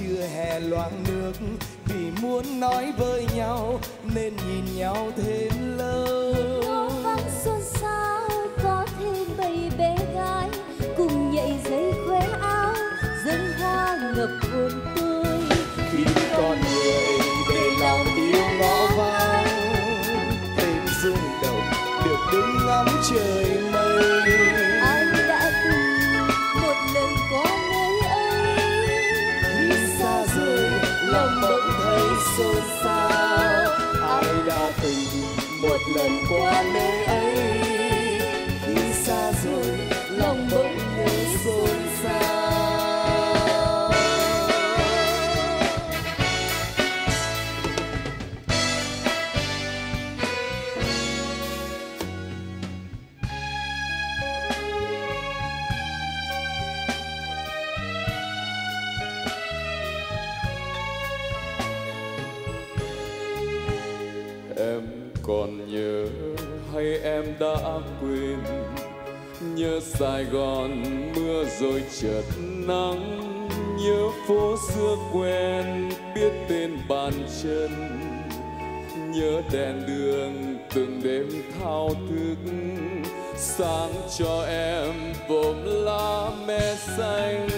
chưa hè loang nước vì muốn nói với nhau nên nhìn nhau thêm gần qua nơi em đã quên. Nhớ sài gòn, mưa rồi chợt nắng. Nhớ phố xưa quen, biết tên bàn chân. Nhớ đèn đường, từng đêm thao thức. Sáng cho em vồm lá me xanh.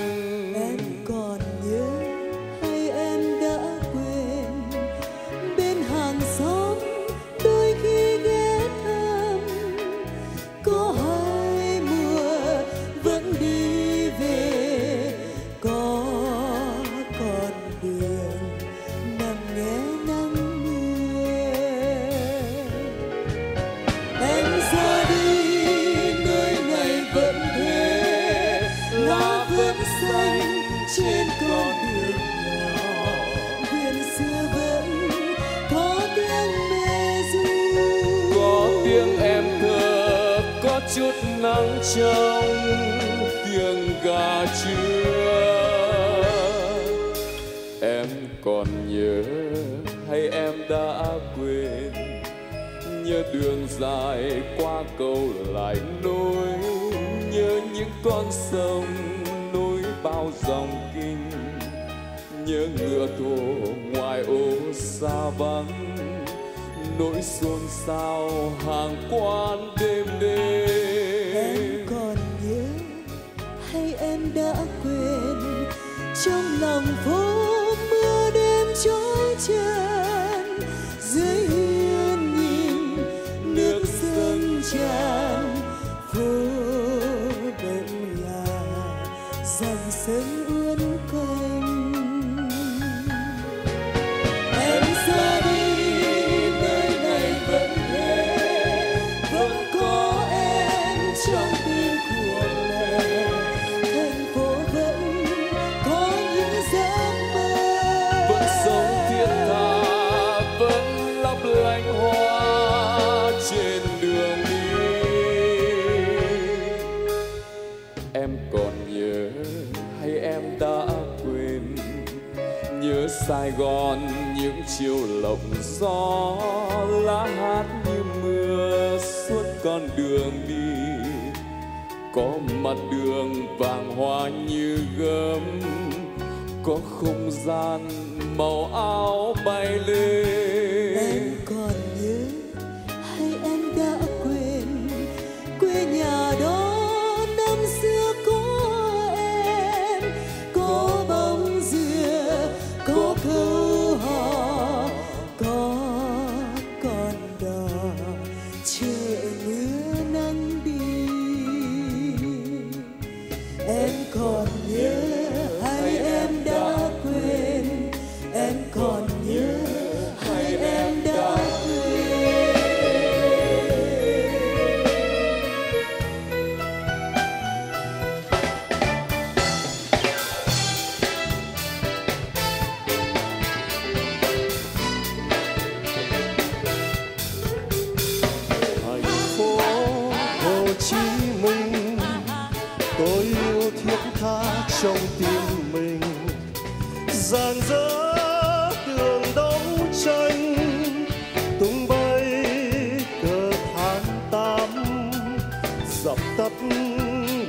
con sông nối bao dòng kinh, nhớ ngựa thổ ngoài ô xa vắng. Nỗi xôn xao hàng quan đêm đêm. Em còn nhớ hay em đã quên, trong lòng phố mưa đêm trói chang gió lá hát như mưa suốt con đường đi. Có mặt đường vàng hoa như gấm, có không gian màu áo bay lên. Trong tim mình. Dàn dỡ tường đấu tranh, tung bay cờ tháng tám. Dập tắt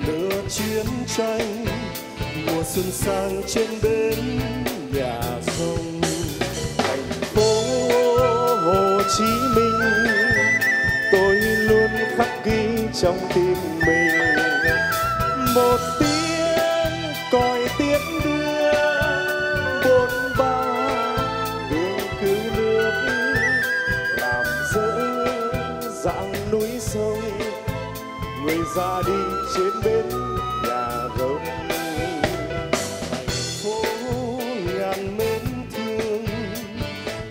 lửa chiến tranh, mùa xuân sang trên bến nhà sông. Thành phố Hồ Chí Minh, tôi luôn khắc ghi trong tim mình. Ra đi trên bến nhà gấu. Phố ngàn mến thương,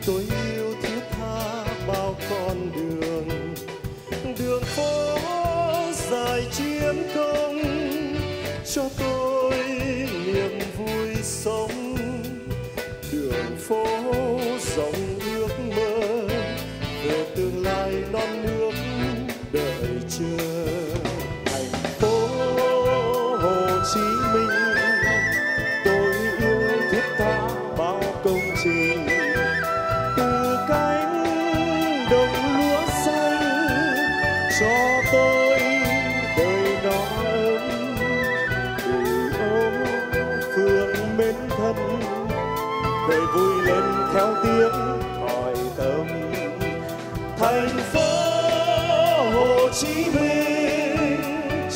tôi yêu thiết tha bao con đường. Đường phố dài chiến công, cho tôi chỉ Chí Minh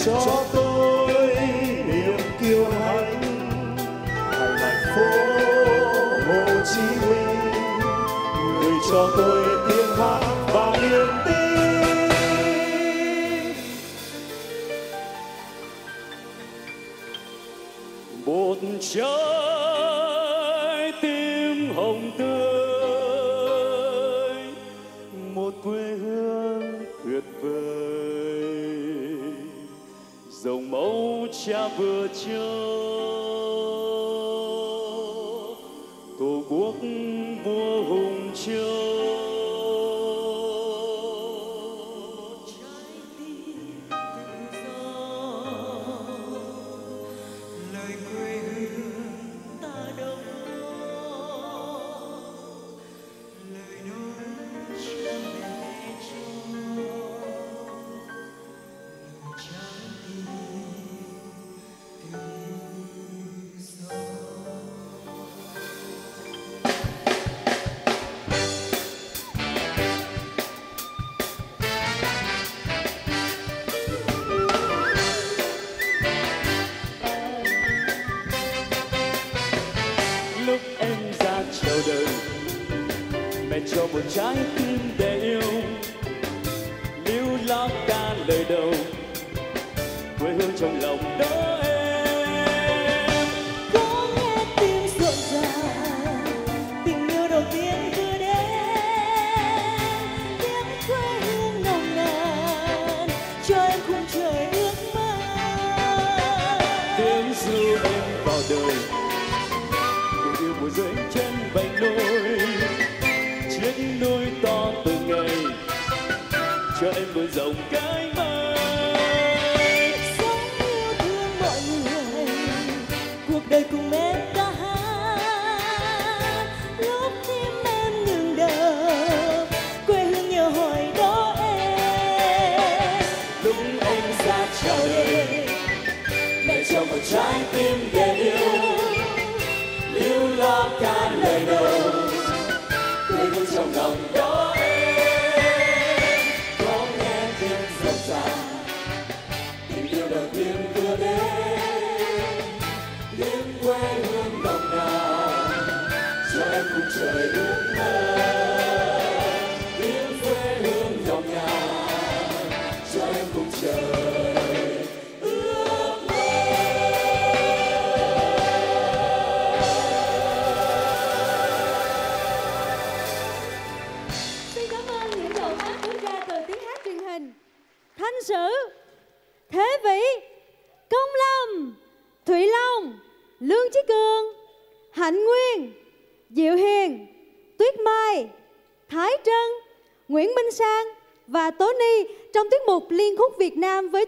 cho tôi niềm kiêu hãnh. Thành phố Hồ Chí Minh người cho tôi dòng máu cha vừa mẹ cho một trái tim để yêu. Lưu lót ca lời đầu, quê hương trong lòng đó em rộng cái mây. Sống yêu thương mọi người cuộc đời cùng em ta hát. Lúc tim em ngừng đập quê hương nhớ hỏi đó em. Lúc em ra chào đời mẹ cho một trái tim để yêu. Lưu lo cả lời đầu quê hương trong lòng đó em. Cùng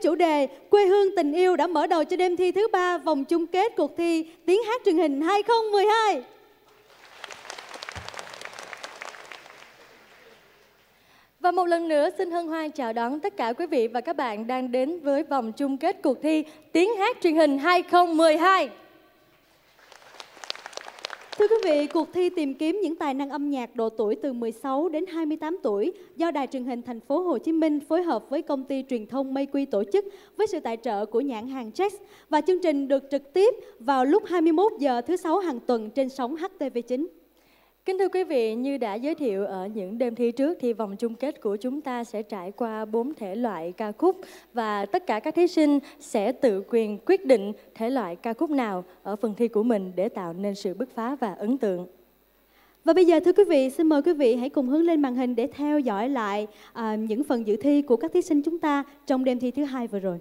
chủ đề Quê hương tình yêu đã mở đầu cho đêm thi thứ ba vòng chung kết cuộc thi tiếng hát truyền hình 2012. Và một lần nữa, xin hân hoan chào đón tất cả quý vị và các bạn đang đến với vòng chung kết cuộc thi Tiếng hát truyền hình 2012. Thưa quý vị, cuộc thi tìm kiếm những tài năng âm nhạc độ tuổi từ 16 đến 28 tuổi do Đài truyền hình thành phố Hồ Chí Minh phối hợp với công ty truyền thông Mây Quy tổ chức với sự tài trợ của nhãn hàng Jax và chương trình được trực tiếp vào lúc 21 giờ thứ sáu hàng tuần trên sóng HTV9. Kính thưa quý vị, như đã giới thiệu ở những đêm thi trước thì vòng chung kết của chúng ta sẽ trải qua 4 thể loại ca khúc và tất cả các thí sinh sẽ tự quyền quyết định thể loại ca khúc nào ở phần thi của mình để tạo nên sự bứt phá và ấn tượng. Và bây giờ thưa quý vị, xin mời quý vị hãy cùng hướng lên màn hình để theo dõi lại à, những phần dự thi của các thí sinh chúng ta trong đêm thi thứ hai vừa rồi.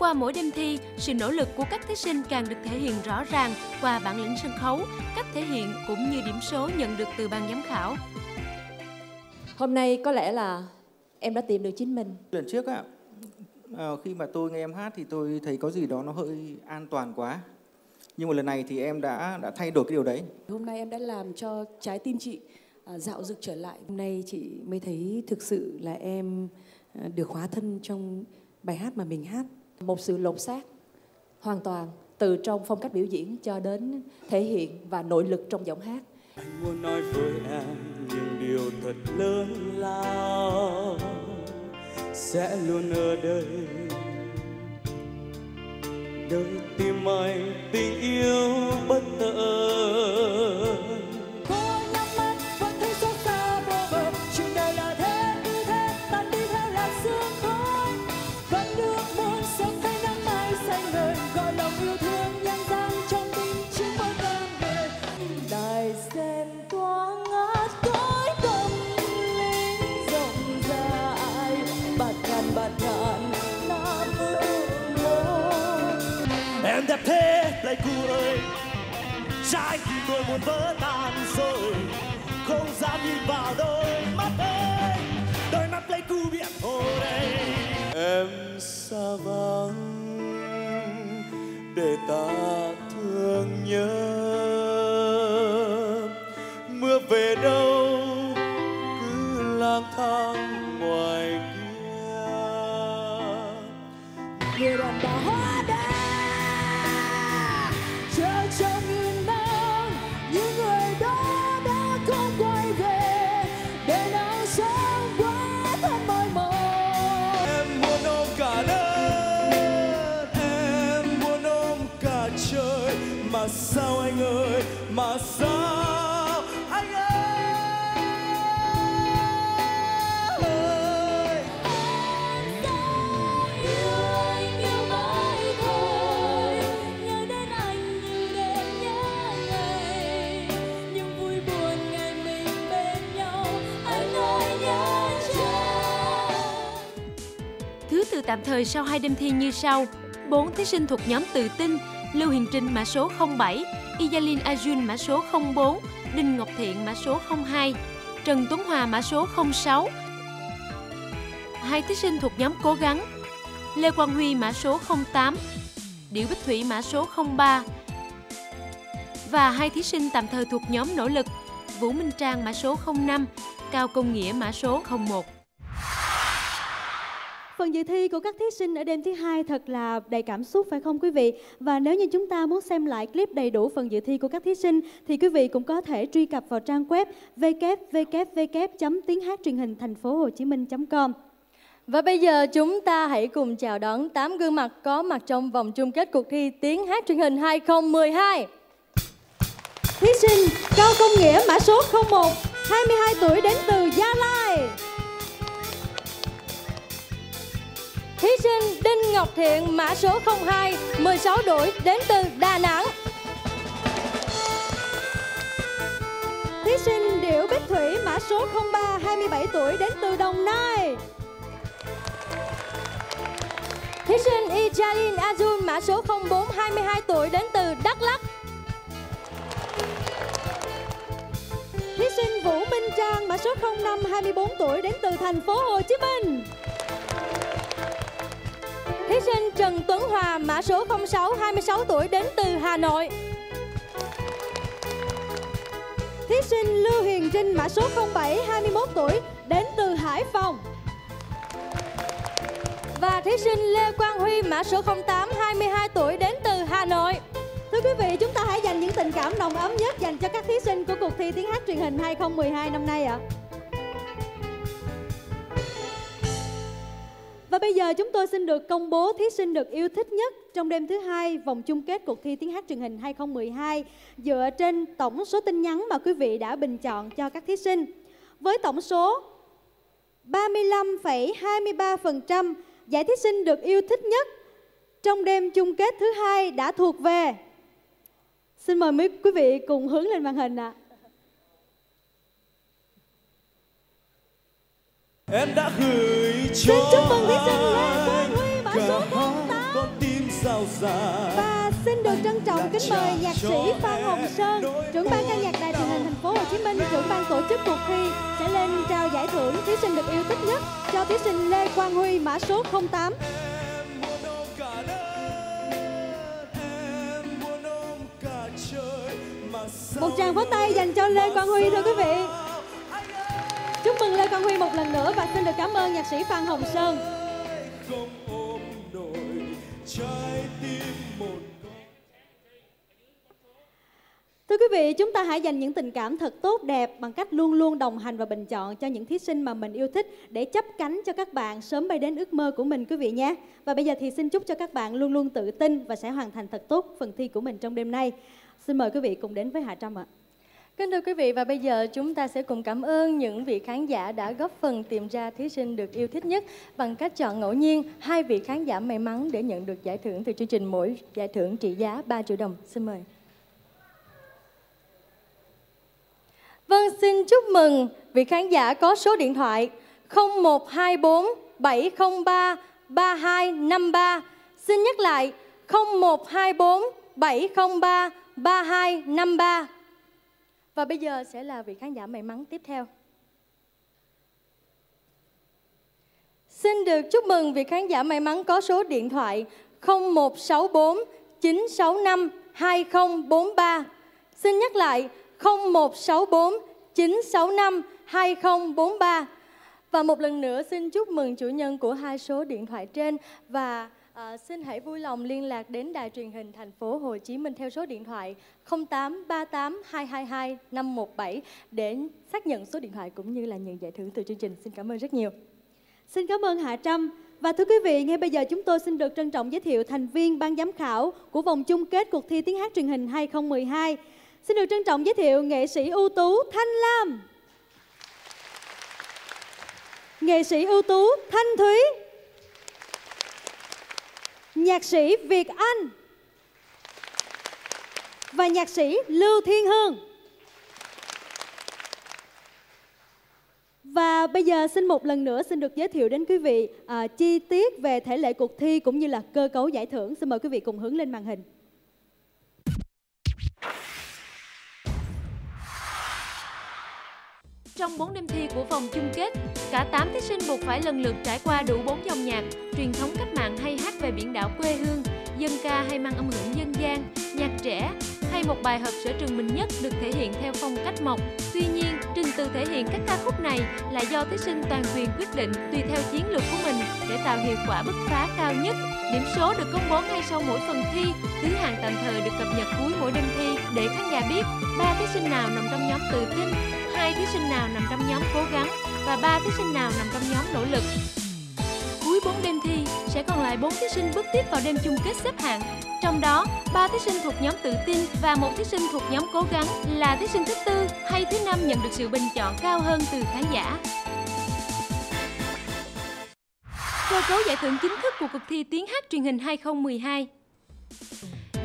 Qua mỗi đêm thi, sự nỗ lực của các thí sinh càng được thể hiện rõ ràng qua bản lĩnh sân khấu, cách thể hiện cũng như điểm số nhận được từ ban giám khảo. Hôm nay có lẽ là em đã tìm được chính mình. Lần trước á, ờ, khi mà tôi nghe em hát thì tôi thấy có gì đó nó hơi an toàn quá. Nhưng mà lần này thì em đã đã thay đổi cái điều đấy. Hôm nay em đã làm cho trái tim chị à, dạo dực trở lại. Hôm nay chị mới thấy thực sự là em à, được hóa thân trong bài hát mà mình hát. Một sự lột xác hoàn toàn từ trong phong cách biểu diễn cho đến thể hiện và nội lực trong giọng hát. anh muốn nói với em những điều thật lớn lao sẽ luôn ở đây Đời tim anh tình yêu bất tận buồn vỡ tan rồi. Không dám nhìn vào đâu. Tạm thời sau hai đêm thi như sau. 4 thí sinh thuộc nhóm tự tin, Lưu Hiền Trinh mã số 07, Iyalin Ajun mã số 04, Đinh Ngọc Thiện mã số 02, Trần Tuấn Hòa mã số 06. Hai thí sinh thuộc nhóm cố gắng, Lê Quang Huy mã số 08, Điệu Bích Thủy mã số 03 và hai thí sinh tạm thời thuộc nhóm nỗ lực, Vũ Minh Trang mã số 05, Cao Công Nghĩa mã số 01. Phần dự thi của các thí sinh ở đêm thứ hai thật là đầy cảm xúc phải không quý vị? Và nếu như chúng ta muốn xem lại clip đầy đủ phần dự thi của các thí sinh thì quý vị cũng có thể truy cập vào trang web www.tiếng hát truyền hình thành phố Hồ Chí Minh.com. Và bây giờ chúng ta hãy cùng chào đón 8 gương mặt có mặt trong vòng chung kết cuộc thi Tiếng hát truyền hình 2012. Thí sinh Cao Công Nghĩa mã số 01, 22 tuổi đến từ Gia Lai. Thí sinh Đinh Ngọc Thiện mã số 02, 16 tuổi đến từ Đà Nẵng. Thí sinh Điệu Bích Thủy mã số 03, 27 tuổi đến từ Đồng Nai. Thí sinh Ijalin Azul mã số 04, 22 tuổi đến từ Đắk Lắk. Thí sinh Vũ Minh Trang mã số 05, 24 tuổi đến từ thành phố Hồ Chí Minh. Thí sinh Trần Tuấn Hòa mã số 06 26 tuổi đến từ Hà Nội. Thí sinh Lưu Hiền Trinh mã số 07 21 tuổi đến từ Hải Phòng. Và thí sinh Lê Quang Huy mã số 08 22 tuổi đến từ Hà Nội. Thưa quý vị, chúng ta hãy dành những tình cảm nồng ấm nhất dành cho các thí sinh của cuộc thi tiếng hát truyền hình 2012 năm nay ạ. À. bây giờ chúng tôi xin được công bố thí sinh được yêu thích nhất trong đêm thứ hai vòng chung kết cuộc thi tiếng hát truyền hình 2012 dựa trên tổng số tin nhắn mà quý vị đã bình chọn cho các thí sinh. Với tổng số 35,23% giải thí sinh được yêu thích nhất trong đêm chung kết thứ hai đã thuộc về. Xin mời mấy quý vị cùng hướng lên màn hình ạ. À. em đã gửi cho Xin chúc mừng thí sinh Lê Quang Huy mã số 08 con tim sao dạt và xin được trân trọng kính mời nhạc sĩ Phan Hồng Sơn, trưởng ban ca nhạc đài truyền hình thành phố Hồ Chí Minh, trưởng ban tổ chức cuộc thi sẽ lên trao giải thưởng thí sinh được yêu thích nhất cho thí sinh Lê Quang Huy mã số 08. Một tràng pháo tay dành cho Lê Quang Huy thưa quý vị. Chúc mừng Lê Quang Huy một lần nữa và xin được cảm ơn nhạc sĩ Phan Hồng Sơn. Thưa quý vị, chúng ta hãy dành những tình cảm thật tốt đẹp bằng cách luôn luôn đồng hành và bình chọn cho những thí sinh mà mình yêu thích để chấp cánh cho các bạn sớm bay đến ước mơ của mình quý vị nhé. Và bây giờ thì xin chúc cho các bạn luôn luôn tự tin và sẽ hoàn thành thật tốt phần thi của mình trong đêm nay. Xin mời quý vị cùng đến với Hà Trâm ạ. Kính thưa quý vị và bây giờ chúng ta sẽ cùng cảm ơn những vị khán giả đã góp phần tìm ra thí sinh được yêu thích nhất bằng cách chọn ngẫu nhiên hai vị khán giả may mắn để nhận được giải thưởng từ chương trình mỗi giải thưởng trị giá 3 triệu đồng. Xin mời. Vâng, xin chúc mừng vị khán giả có số điện thoại 0124 703 3253. Xin nhắc lại 0124 703 3253. Và bây giờ sẽ là vị khán giả may mắn tiếp theo. Xin được chúc mừng vị khán giả may mắn có số điện thoại 0164 965 2043. Xin nhắc lại 0164 965 2043. Và một lần nữa xin chúc mừng chủ nhân của hai số điện thoại trên và À, xin hãy vui lòng liên lạc đến đài truyền hình thành phố Hồ Chí Minh theo số điện thoại 0838 222 517 để xác nhận số điện thoại cũng như là nhận giải thưởng từ chương trình. Xin cảm ơn rất nhiều. Xin cảm ơn Hạ Trâm. Và thưa quý vị, ngay bây giờ chúng tôi xin được trân trọng giới thiệu thành viên ban giám khảo của vòng chung kết cuộc thi tiếng hát truyền hình 2012. Xin được trân trọng giới thiệu nghệ sĩ ưu tú Thanh Lam. Nghệ sĩ ưu tú Thanh Thúy nhạc sĩ Việt Anh và nhạc sĩ Lưu Thiên Hương. Và bây giờ xin một lần nữa xin được giới thiệu đến quý vị à, chi tiết về thể lệ cuộc thi cũng như là cơ cấu giải thưởng. Xin mời quý vị cùng hướng lên màn hình. Trong 4 đêm thi của vòng chung kết, cả 8 thí sinh buộc phải lần lượt trải qua đủ 4 dòng nhạc, truyền thống cách mạng hay hát về biển đảo quê hương, dân ca hay mang âm hưởng dân gian, nhạc trẻ hay một bài hợp sở trường mình nhất được thể hiện theo phong cách mộc. Tuy nhiên, trình tự thể hiện các ca khúc này là do thí sinh toàn quyền quyết định tùy theo chiến lược của mình để tạo hiệu quả bứt phá cao nhất. Điểm số được công bố ngay sau mỗi phần thi, thứ hạng tạm thời được cập nhật cuối mỗi đêm thi để khán giả biết ba thí sinh nào nằm trong nhóm tự tin, hai thí sinh nào nằm trong nhóm cố gắng và ba thí sinh nào nằm trong nhóm nỗ lực. Cuối 4 đêm thi sẽ còn lại 4 thí sinh bước tiếp vào đêm chung kết xếp hạng. Trong đó, ba thí sinh thuộc nhóm tự tin và một thí sinh thuộc nhóm cố gắng là thí sinh thứ tư hay thứ năm nhận được sự bình chọn cao hơn từ khán giả. Cơ cấu giải thưởng chính thức của cuộc thi tiếng hát truyền hình 2012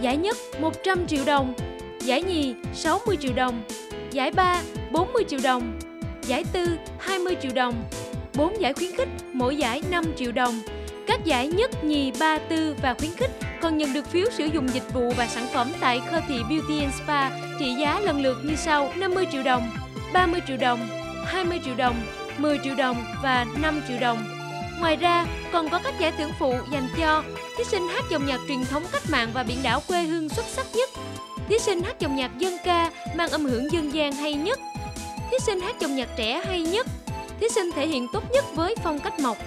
Giải nhất 100 triệu đồng Giải nhì 60 triệu đồng Giải ba 40 triệu đồng Giải tư 20 triệu đồng 4 giải khuyến khích, mỗi giải 5 triệu đồng. Các giải nhất, nhì, ba, tư và khuyến khích còn nhận được phiếu sử dụng dịch vụ và sản phẩm tại Khơ Thị Beauty and Spa trị giá lần lượt như sau 50 triệu đồng, 30 triệu đồng, 20 triệu đồng, 10 triệu đồng và 5 triệu đồng. Ngoài ra, còn có các giải thưởng phụ dành cho thí sinh hát dòng nhạc truyền thống cách mạng và biển đảo quê hương xuất sắc nhất, thí sinh hát dòng nhạc dân ca mang âm hưởng dân gian hay nhất, thí sinh hát dòng nhạc trẻ hay nhất, thí sinh thể hiện tốt nhất với phong cách mộc.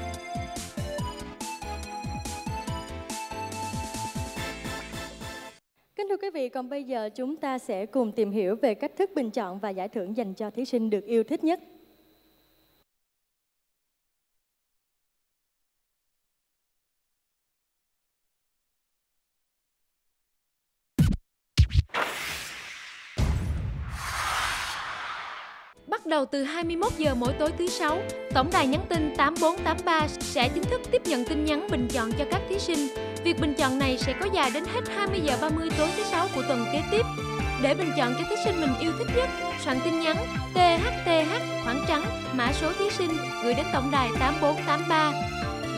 Kính thưa quý vị, còn bây giờ chúng ta sẽ cùng tìm hiểu về cách thức bình chọn và giải thưởng dành cho thí sinh được yêu thích nhất. Đầu từ 21 giờ mỗi tối thứ sáu, tổng đài nhắn tin 8483 sẽ chính thức tiếp nhận tin nhắn bình chọn cho các thí sinh. Việc bình chọn này sẽ có dài đến hết 20 giờ 30 tối thứ sáu của tuần kế tiếp. Để bình chọn cho thí sinh mình yêu thích nhất, soạn tin nhắn THTH khoảng trắng mã số thí sinh gửi đến tổng đài 8483.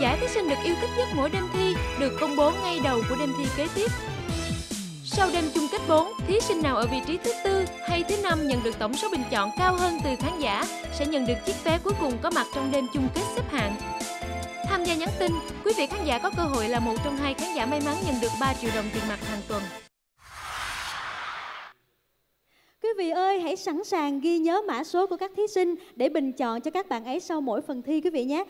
Giải thí sinh được yêu thích nhất mỗi đêm thi được công bố ngay đầu của đêm thi kế tiếp. Sau đêm chung kết 4, thí sinh nào ở vị trí thứ tư hay thứ năm nhận được tổng số bình chọn cao hơn từ khán giả sẽ nhận được chiếc vé cuối cùng có mặt trong đêm chung kết xếp hạng. Tham gia nhắn tin, quý vị khán giả có cơ hội là một trong hai khán giả may mắn nhận được 3 triệu đồng tiền mặt hàng tuần. Quý vị ơi, hãy sẵn sàng ghi nhớ mã số của các thí sinh để bình chọn cho các bạn ấy sau mỗi phần thi quý vị nhé.